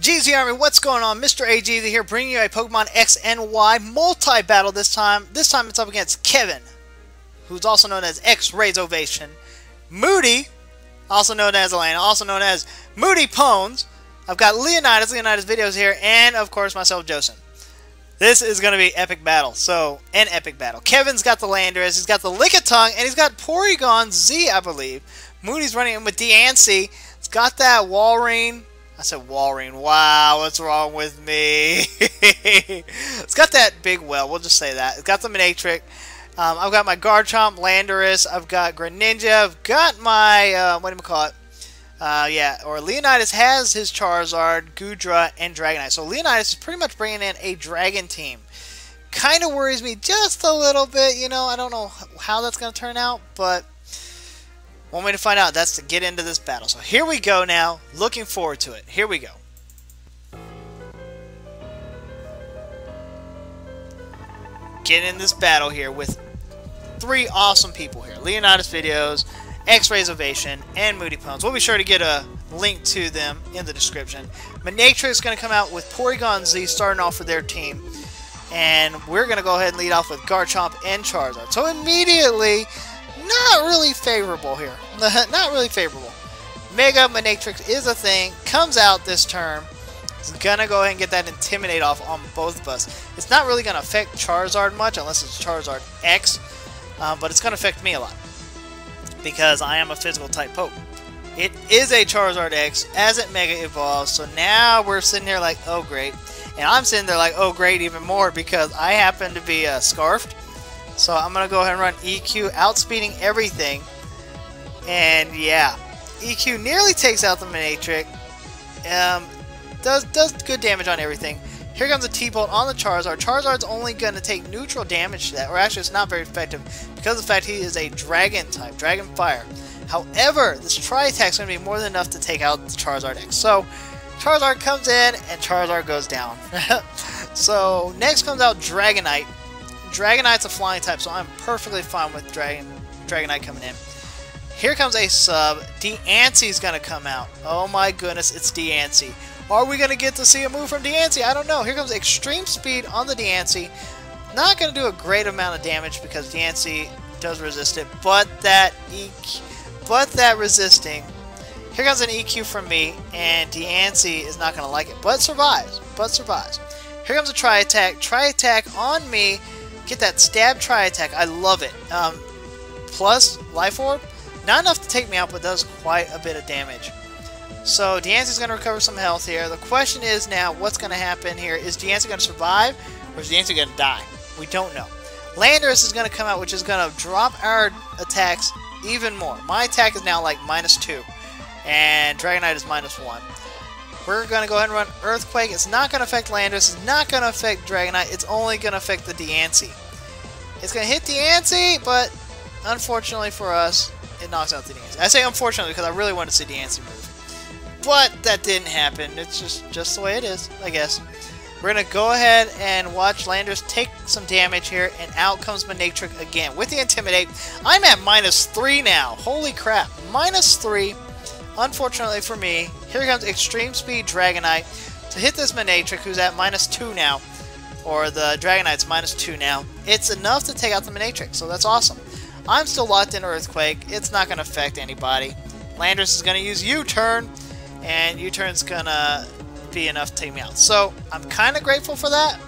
GZ Army, what's going on? Mr. AG here bringing you a Pokemon X and Y multi-battle this time. This time it's up against Kevin, who's also known as X-Rays Ovation. Moody, also known as Elena, also known as Moody Pones. I've got Leonidas, Leonidas videos here, and of course myself, Josen. This is going to be epic battle. So, an epic battle. Kevin's got the Landorus, he's got the Lickitung, and he's got Porygon Z, I believe. Moody's running in with Diancie. It's got that Walrein, I said Walrein. Wow, what's wrong with me? it's got that big well. We'll just say that. It's got the Manectric. Um, I've got my Garchomp, Landorus. I've got Greninja. I've got my, uh, what do you call it? Uh, yeah, or Leonidas has his Charizard, Goodra, and Dragonite. So Leonidas is pretty much bringing in a Dragon team. Kind of worries me just a little bit, you know. I don't know how that's going to turn out, but one way to find out, that's to get into this battle. So here we go now. Looking forward to it. Here we go. Get in this battle here with three awesome people here. Leonidas Videos, X-Rays Ovation, and Moody Pones. We'll be sure to get a link to them in the description. Manectric is going to come out with Porygon Z starting off with their team. And we're going to go ahead and lead off with Garchomp and Charizard. So immediately, not really favorable here. not really favorable. Mega Manectric is a thing, comes out this term. It's gonna go ahead and get that Intimidate off on both of us. It's not really gonna affect Charizard much unless it's Charizard X, uh, but it's gonna affect me a lot because I am a physical type poke. It is a Charizard X as it Mega evolves, so now we're sitting here like, oh great. And I'm sitting there like, oh great even more because I happen to be uh, Scarfed. So I'm going to go ahead and run EQ, outspeeding everything. And yeah, EQ nearly takes out the Manectric. Um, does, does good damage on everything. Here comes a T-Bolt on the Charizard. Charizard's only going to take neutral damage to that, or actually it's not very effective because of the fact he is a Dragon type, Dragon Fire. However, this Tri-Attack is going to be more than enough to take out the Charizard X. So, Charizard comes in, and Charizard goes down. so, next comes out Dragonite. Dragonite's a flying type, so I'm perfectly fine with Dragon Dragonite coming in. Here comes a sub. Diancie's going to come out. Oh my goodness, it's Diancie. Are we going to get to see a move from Diancie? I don't know. Here comes Extreme Speed on the Diancie. Not going to do a great amount of damage because Diancie does resist it, but that EQ, but that resisting. Here comes an EQ from me, and Diancie is not going to like it, but survives, but survives. Here comes a Tri-Attack. Tri-Attack on me Get that stab Tri-Attack. I love it. Um, plus life orb. Not enough to take me out, but does quite a bit of damage. So Diancie's going to recover some health here. The question is now, what's going to happen here? Is Diancie going to survive, or is Diancie going to die? We don't know. Landorus is going to come out, which is going to drop our attacks even more. My attack is now like minus 2, and Dragonite is minus 1. We're going to go ahead and run Earthquake. It's not going to affect Landorus. It's not going to affect Dragonite. It's only going to affect the Diancie. It's going to hit Diancie, but unfortunately for us, it knocks out the Diancie. I say unfortunately because I really wanted to see Diancie move. But that didn't happen. It's just, just the way it is, I guess. We're going to go ahead and watch Landorus take some damage here, and out comes Manectric again with the Intimidate. I'm at minus 3 now. Holy crap. Minus 3. Unfortunately for me, here comes Extreme Speed Dragonite to hit this Manectric, who's at minus 2 now. Or the Dragonite's minus 2 now. It's enough to take out the Manectric, so that's awesome. I'm still locked in Earthquake. It's not going to affect anybody. Landorus is going to use U-Turn, and U-Turn's going to be enough to take me out. So, I'm kind of grateful for that.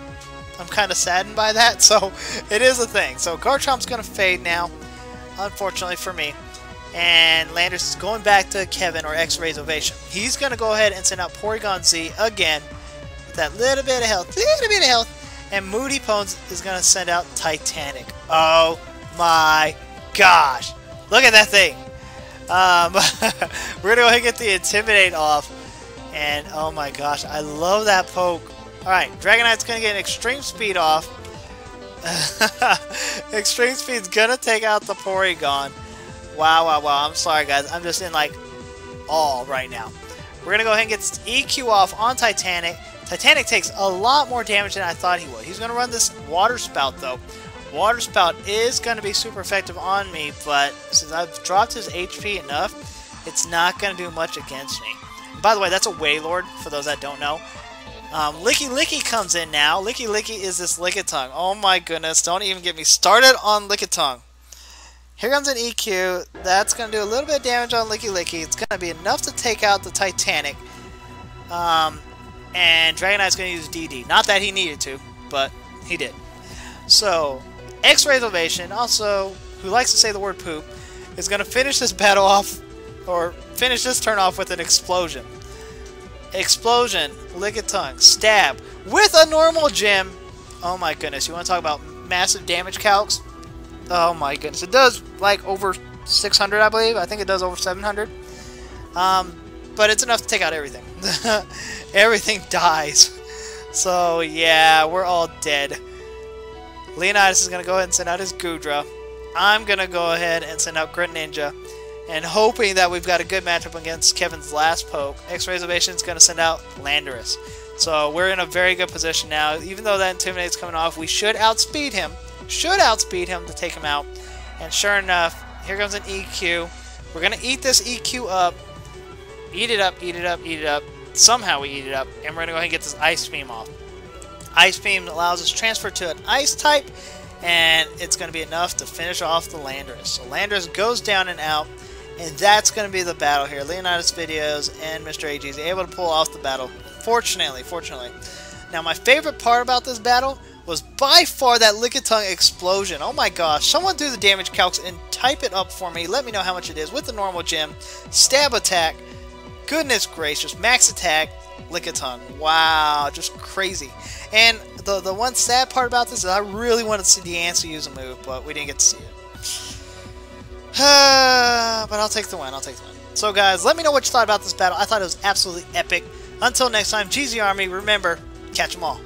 I'm kind of saddened by that, so it is a thing. So, Garchomp's going to fade now, unfortunately for me. And Landorus is going back to Kevin or X-Rays Ovation. He's going to go ahead and send out Porygon Z again with that little bit of health, little bit of health. And Moody Pones is going to send out Titanic. Oh my gosh. Look at that thing. Um, we're going to go ahead and get the Intimidate off. And oh my gosh, I love that poke. Alright, Dragonite's going to get an Extreme Speed off. extreme Speed's going to take out the Porygon. Wow, wow, wow. I'm sorry, guys. I'm just in, like, all right now. We're going to go ahead and get EQ off on Titanic. Titanic takes a lot more damage than I thought he would. He's going to run this Water Spout, though. Water Spout is going to be super effective on me, but since I've dropped his HP enough, it's not going to do much against me. by the way, that's a Wailord, for those that don't know. Um, Licky comes in now. Lickilicky is this Lickitung. Oh my goodness, don't even get me started on Lickitung. Here comes an EQ. That's going to do a little bit of damage on Lickilicky. It's going to be enough to take out the Titanic. Um, and Dragonite's going to use DD. Not that he needed to, but he did. So, X-Ray Ovation, also, who likes to say the word poop, is going to finish this battle off, or finish this turn off with an explosion. Explosion, Lickitung, Stab, with a normal gem. Oh my goodness, you want to talk about massive damage calcs? Oh my goodness, it does like over 600 I believe, I think it does over 700. Um, but it's enough to take out everything. everything dies. So yeah, we're all dead. Leonidas is going to go ahead and send out his Goodra. I'm going to go ahead and send out Greninja and hoping that we've got a good matchup against Kevin's last poke, X-Ray Ovation is going to send out Landorus. So we're in a very good position now. Even though that Intimidate's coming off, we should outspeed him. Should outspeed him to take him out. And sure enough, here comes an EQ. We're going to eat this EQ up. Eat it up, eat it up, eat it up. Somehow we eat it up. And we're going to go ahead and get this Ice Beam off. Ice Beam allows us to transfer to an Ice type. And it's going to be enough to finish off the Landorus. So Landorus goes down and out. And that's going to be the battle here. Leonidas Videos and Mr. AG is able to pull off the battle. Fortunately, fortunately. Now, my favorite part about this battle was by far that Lickitung explosion. Oh my gosh. Someone do the damage calcs and type it up for me. Let me know how much it is with the normal gem. Stab attack. Goodness gracious. Max attack. Lickitung. Wow. Just crazy. And the, the one sad part about this is I really wanted to see Diancie use a move, but we didn't get to see it. but I'll take the win. I'll take the win. So, guys, let me know what you thought about this battle. I thought it was absolutely epic. Until next time, GZ Army, remember, catch them all.